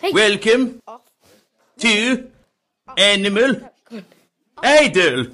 Hey. Welcome oh. to Animal oh. Idol.